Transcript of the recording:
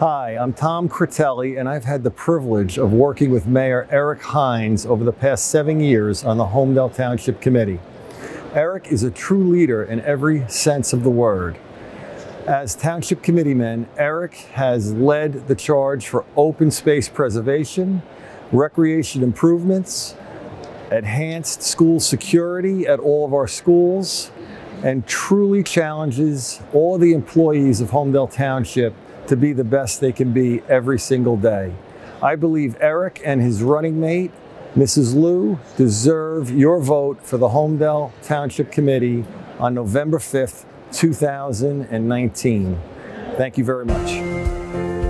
Hi, I'm Tom Critelli, and I've had the privilege of working with Mayor Eric Hinds over the past seven years on the Holmdel Township Committee. Eric is a true leader in every sense of the word. As Township Committeeman, Eric has led the charge for open space preservation, recreation improvements, enhanced school security at all of our schools, and truly challenges all the employees of Holmdel Township to be the best they can be every single day. I believe Eric and his running mate, Mrs. Liu, deserve your vote for the Holmdel Township Committee on November 5th, 2019. Thank you very much.